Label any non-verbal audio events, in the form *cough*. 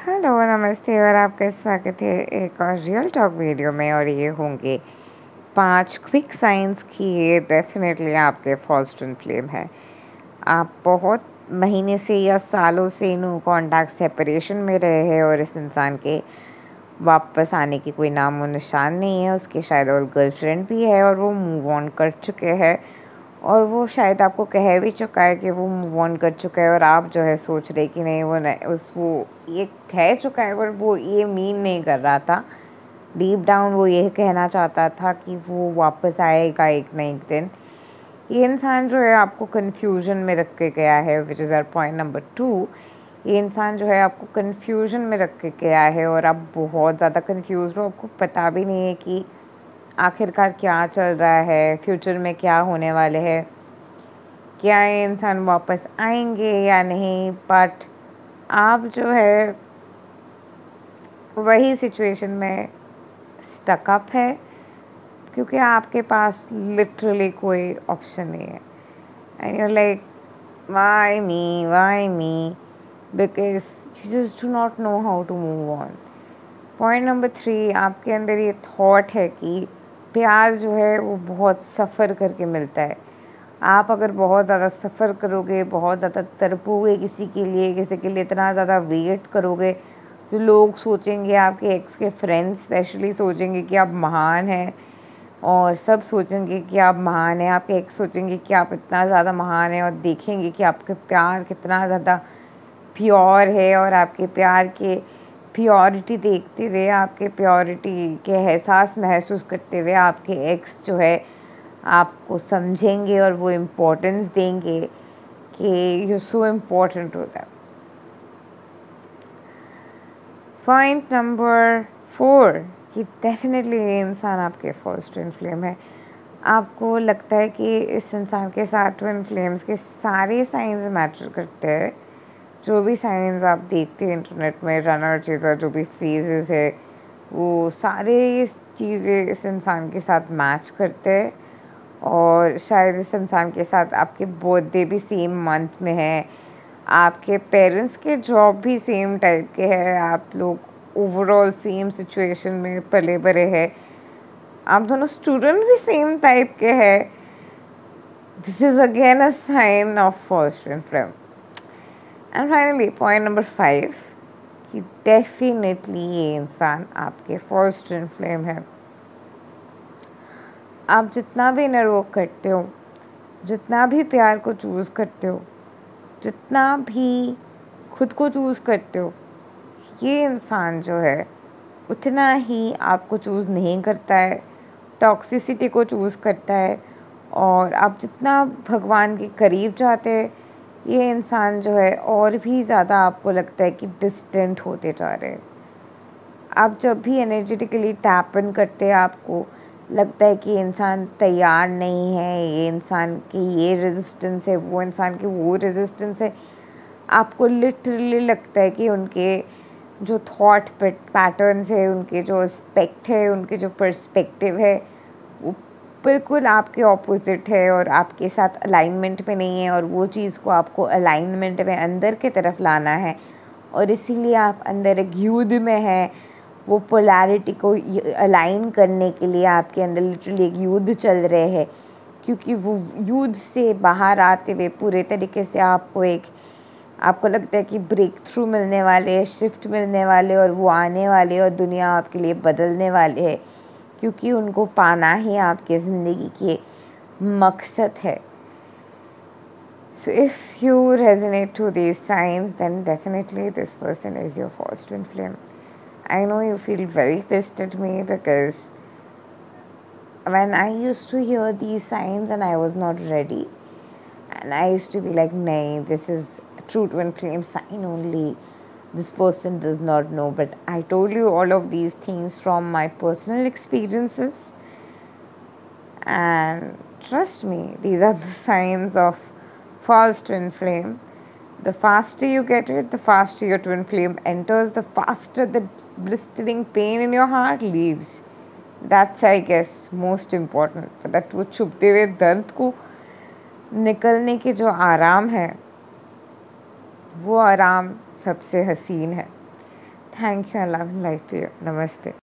Hello, नमस्ते और आपका स्वागत है एक और रियल टॉक वीडियो में और ये होंगे पाँच क्विक साइंस की ये डेफिनेटली आपके फॉल्स ट्विन फ्लेम है। आप बहुत महीने से या सालों से इन कॉन्टैक्ट सेपरेशन में रहे हैं और इस इंसान के वापस आने की कोई नामो निशान नहीं है, उसके शायद और गर्लफ्रेंड भी है और वो मूव ऑन कर चुके हैं। और वो शायद आपको कह भी चुका है कि वो मूव ऑन कर चुका है और आप जो है सोच रहे कि नहीं, वो नहीं, उस वो ये कह चुका है, पर वो ये मीन नहीं कर रहा था। डीप डाउन वो ये कहना चाहता था कि वो वापस आएगा एक ना एक दिन। ये इंसान जो है आपको कन्फ्यूज़न में रख के गया है which is are point number two ये इंसान जो है आपको कन्फ्यूज़न में रख के गया है और आप बहुत ज़्यादा कन्फ्यूज़ हो, आपको पता भी नहीं है कि आखिरकार क्या चल रहा है? फ्यूचर में क्या होने वाले है? क्या ये इंसान वापस आएँगे या नहीं? बट आप जो है, वही सिचुएशन में स्टकअप है, क्योंकि आपके पास लिटरली कोई ऑप्शन नहीं है। And you like why me why me because you just do not know how to move on point number three आपके अंदर ये थॉट है कि प्यार जो है वो बहुत सफ़र करके मिलता है। आप अगर बहुत ज़्यादा सफ़र करोगे, बहुत ज़्यादा तरपोगे किसी के लिए, किसी के लिए इतना ज़्यादा वेट करोगे तो लोग सोचेंगे, आपके एक्स के फ्रेंड्स स्पेशली सोचेंगे कि आप महान हैं और सब सोचेंगे कि आप महान हैं। आपके एक्स सोचेंगे कि आप इतना ज़्यादा महान हैं और देखेंगे कि आपके प्यार कितना ज़्यादा प्योर है और आपके प्यार के प्योरिटी देखते हुए, आपके प्योरिटी के एहसास महसूस करते हुए, आपके एक्स जो है, आपको समझेंगे और वो इम्पोर्टेंस देंगे कि यू सो इम्पोर्टेंट हो दैम पॉइंट नंबर फोर कि डेफिनेटली ये इंसान आपके फ़र्स्ट ट्विन फ्लेम है। आपको लगता है कि इस इंसान के साथ ट्विन फ्लेम्स के सारे साइंस मैटर करते हैं। जो भी साइंस आप देखते हैं इंटरनेट में रनर चीज़ें जो भी फेजेस है, वो सारे चीज़ें इस इंसान के साथ मैच करते हैं। और शायद इस इंसान के साथ आपके बर्थडे भी सेम मंथ में है। आपके पेरेंट्स के जॉब भी सेम टाइप के हैं। आप लोग ओवरऑल सेम सिचुएशन में पले बड़े हैं। आप दोनों स्टूडेंट भी सेम टाइप के हैं। This is again a sign of first friend and finally point number five कि डेफिनेटली ये इंसान आपके फ़र्स्ट इन फ्लेम है। आप जितना भी इनर वर्क करते हो, जितना भी प्यार को चूज़ करते हो, जितना भी खुद को चूज़ करते हो, ये इंसान जो है, उतना ही आपको चूज़ नहीं करता है टॉक्सिसिटी को चूज़ करता है। और आप जितना भगवान के करीब जाते हैं ये इंसान जो है और भी ज़्यादा आपको लगता है कि डिस्टेंट होते जा रहे हैं। आप जब भी एनर्जेटिकली टैप इन करते हैं, आपको लगता है कि इंसान तैयार नहीं है, ये इंसान की ये रेजिस्टेंस है, वो इंसान की वो रेजिस्टेंस है। आपको लिटरली लगता है कि उनके जो थॉट पैटर्न्स है, उनके जो स्पेक्ट है, उनके जो पर्सपेक्टिव है, वो बिल्कुल आपके ऑपोजिट है और आपके साथ अलाइनमेंट में नहीं है और वो चीज़ को आपको अलाइनमेंट में अंदर के तरफ़ लाना है। और इसीलिए आप अंदर एक युद्ध में हैं। वो पोलैरिटी को अलाइन करने के लिए आपके अंदर लिटरली एक युद्ध चल रहे हैं। क्योंकि वो युद्ध से बाहर आते हुए पूरे तरीके से आपको एक, आपको लगता है कि ब्रेक थ्रू मिलने वाले शिफ्ट मिलने वाले और वो आने वाले और दुनिया आपके लिए बदलने वाले हैं। क्योंकि उनको पाना ही आपके ज़िंदगी के मकसद है। So if you resonate to this signs then definitely this person is your first in film I know you feel very best me because when I used to hear these signs and I was not ready and I used to be like नई this is true to in film sign only this person does not know but i told you all of these things from my personal experiences and trust me these are the *laughs* signs of false twin flame the faster you get it the faster your twin flame enters the faster the blistering pain in your heart leaves that's i guess most important for that वो छुपते हुए दर्द को निकलने के जो आराम है वो आराम सबसे हसीन है। Thank you I love like to you नमस्ते।